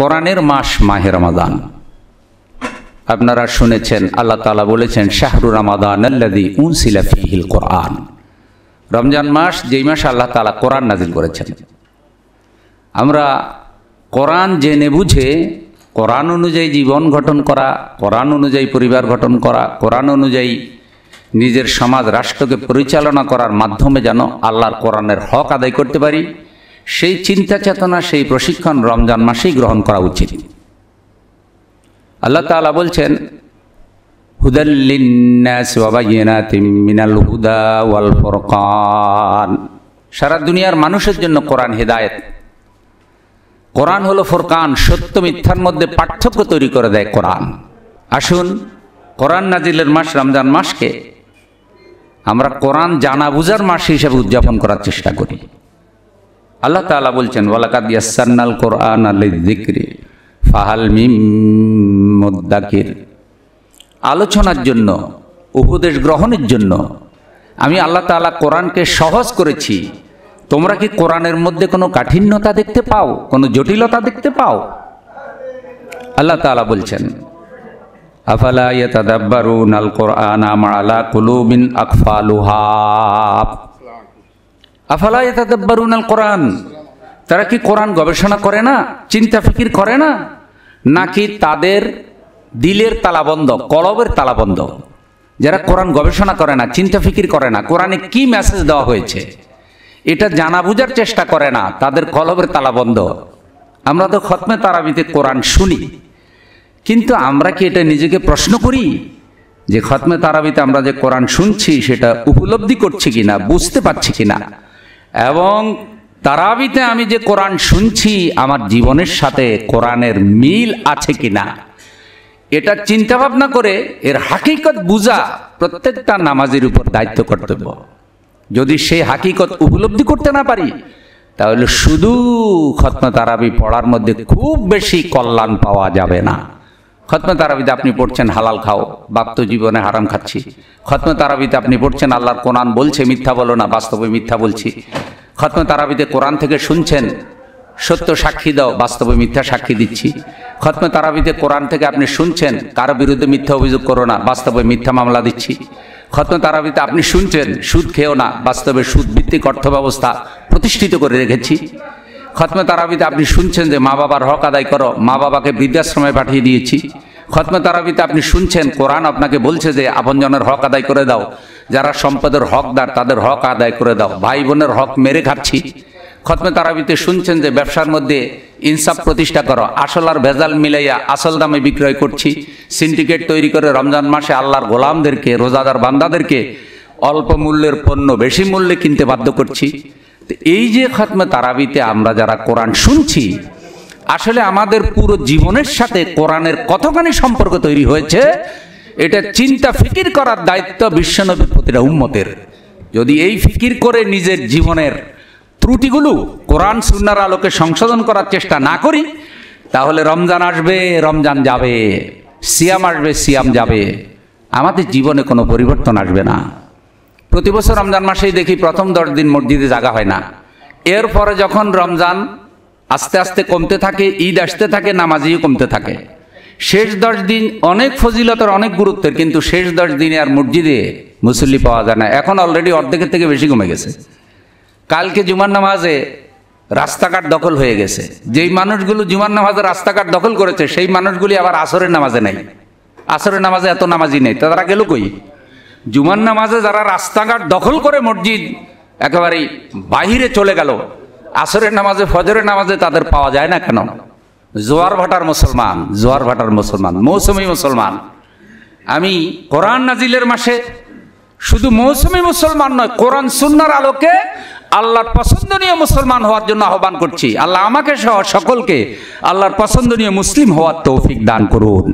কোরআনের মাস, মাহে রমাদান। আপনারা শুনেছেন, আল্লাহ তালা বলেছেন, শাহরু রমাদান আল্লাদি উনসিলা ফিহিল কোরআন। রমজান মাস, যেই মাসে আল্লাহ তালা কোরআন নাজিল করেছেন। আমরা কোরআন জেনে বুঝে, কোরআন অনুযায়ী জীবন গঠন করা, কোরআন অনুযায়ী পরিবার গঠন করা, কোরআন অনুযায়ী নিজের সমাজ, রাষ্ট্রকে পরিচালনা করার মাধ্যমে যেন আল্লাহর কোরআনের হক আদায় করতে পারি সেই চিন্তা চেতনা, সেই প্রশিক্ষণ রমজান মাসেই গ্রহণ করা উচিত। আল্লাহ তালা বলছেন সারা দুনিয়ার মানুষের জন্য কোরআন হেদায়েত। কোরআন হলো ফোরকান, সত্য মিথ্যার মধ্যে পার্থক্য তৈরি করে দেয় কোরআন। আসুন, কোরআন নাজিলের মাস রমজান মাসকে আমরা কোরআন জানা বুঝার মাস হিসেবে উদযাপন করার চেষ্টা করি। আল্লাহ তাআলা বলছেন, ওয়ালাকাদ ইয়াসসারনাল কোরআন লিযিকরি, ফাহাল মিম মুদ্দাকির আলোচনার জন্য, উপদেশ গ্রহণের জন্য আমি আল্লাহ তাআলা কোরআনকে সহজ করেছি। তোমরা কি কোরআনের মধ্যে কোনো কাঠিন্যতা দেখতে পাও? কোনো জটিলতা দেখতে পাও? আল্লাহ তাআলা বলছেন, আফালা ইয়াতাদাব্বারুন আল কোরআন আমা আলা কুলুবিন আকফালুহা? আফালা ইয়াতাদাব্বারুন আল কোরআন তারা কি কোরআন গবেষণা করে না? চিন্তা ফিকির করে না? নাকি তাদের দিলের তালাবন্ধ কলবের তালাবন্ধ যারা কোরআন গবেষণা করে না, চিন্তা ফিকির করে না, কোরআনে কি মেসেজ দেওয়া হয়েছে? এটা জানা বুঝার চেষ্টা করে না, তাদের কলবের তালাবন্ধ আমরা তো খতমে তারাবিতে কোরআন শুনি। কিন্তু আমরা কি এটা নিজেকে প্রশ্ন করি? যে খতমে তারাবিতে আমরা যে কোরআন শুনছি, সেটা উপলব্ধি করছি কিনা, বুঝতে পারছি কিনা? এবং তারাবিতে আমি যে কোরআন শুনছি, আমার জীবনের সাথে কোরআনের মিল আছে কিনা, এটা চিন্তা ভাবনা করে এর হাকিকত বুঝা প্রত্যেকটা নামাজের উপর দায়িত্ব কর্তব্য। যদি সেই হাকিকত উপলব্ধি করতে না পারি, তাহলে শুধু খতমে তারাবি পড়ার মধ্যে খুব বেশি কল্যাণ পাওয়া যাবে না। খতমে তারাবিতে আপনি পড়ছেন হালাল খাও বাক্ত জীবনে হারাম খাচ্ছি। খতমে তারাবিতে আপনি পড়ছেন আল্লাহর কোরআন বলছে মিথ্যা বলো না, বাস্তবে মিথ্যা বলছি। খতমে তারাবিতে কোরআন থেকে শুনছেন, সত্য সাক্ষী দাও, বাস্তবে মিথ্যা সাক্ষী দিচ্ছি। খতমে তারাবিতে কোরআন থেকে আপনি শুনছেন, কারও বিরুদ্ধে মিথ্যা অভিযোগ করো না, বাস্তবে মিথ্যা মামলা দিচ্ছি। খতমে তারাবিতে আপনি শুনছেন, সুদ খেও না, বাস্তবে সুদ ভিত্তিক অর্থ ব্যবস্থা প্রতিষ্ঠিত করে রেখেছি। খতমে তারাবিতে আপনি শুনছেন যে মা বাবার হক আদায় করো, মা বাবাকে বৃদ্ধাশ্রমে পাঠিয়ে দিয়েছি। খতমে তারাবিতে আপনি শুনছেন, কোরআন আপনাকে বলছে যে আপনজনের হক আদায় করে দাও। যারা সম্পদের হকদার, তাদের হক আদায় করে দাও। ভাই বোনের হক মেরে খাচ্ছি। খতমে তারাবিতে শুনছেন যে ব্যবসার মধ্যে ইনসাফ প্রতিষ্ঠা করো। আসল আর ভেজাল মিলাইয়া আসল দামে বিক্রয় করছি। সিন্ডিকেট তৈরি করে রমজান মাসে আল্লাহর গোলামদেরকে, রোজাদার বান্দাদেরকে অল্প মূল্যের পণ্য, বেশি মূল্যে কিনতে বাধ্য করছি। এই যে খতমে তারাবিতে আমরা যারা কোরআন শুনছি, আসলে আমাদের পুরো জীবনের সাথে কোরআনের কতখানি সম্পর্ক তৈরি হয়েছে, এটা চিন্তা ফিকির করার দায়িত্ব বিশ্বনবীর প্রতিটা উম্মতের। যদি এই ফিকির করে নিজের জীবনের ত্রুটিগুলো কোরআন সুন্নার আলোকে সংশোধন করার চেষ্টা না করি, তাহলে রমজান আসবে, রমজান যাবে, সিয়াম আসবে, সিয়াম যাবে। আমাদের জীবনে কোনো পরিবর্তন আসবে না। প্রতি বছর রমজান মাসেই দেখি প্রথম দশ দিন মসজিদে জাগা হয় না। এরপরে যখন রমজান আস্তে আস্তে কমতে থাকে, ঈদ আসতে থাকে নামাজিও কমতে থাকে। শেষ দশ দিন অনেক ফজিলতার, অনেক গুরুত্বের, কিন্তু শেষ দশ দিনে আর মসজিদে মুসল্লি পাওয়া যায় না। এখন অলরেডি অর্ধেকের থেকে বেশি কমে গেছে। কালকে জুমার নামাজে রাস্তাঘাট দখল হয়ে গেছে। যেই মানুষগুলো জুমার নামাজে রাস্তাঘাট দখল করেছে, সেই মানুষগুলি আবার আসরের নামাজে নেই। আসরের নামাজে এত নামাজি নেই। তারা গেল কই? জুমার নামাজে যারা রাস্তাঘাট দখল করে মসজিদ একেবারেই বাহিরে চলে গেল, আসরের নামাজে, ফজরের নামাজে তাদের পাওয়া যায় না কেন? জোয়ার ভাটার মুসলমান, জোয়ার ভাটার মুসলমান, মৌসুমী মুসলমান। আমি কোরআন নাজিলের মাসে শুধু মৌসুমী মুসলমান নয়, কোরআন সুন্নার আলোকে আল্লাহর পছন্দনীয় মুসলমান হওয়ার জন্য আহ্বান করছি। আল্লাহ আমাকে সহ সকলকে আল্লাহর পছন্দনীয় মুসলিম হওয়ার তৌফিক দান করুন।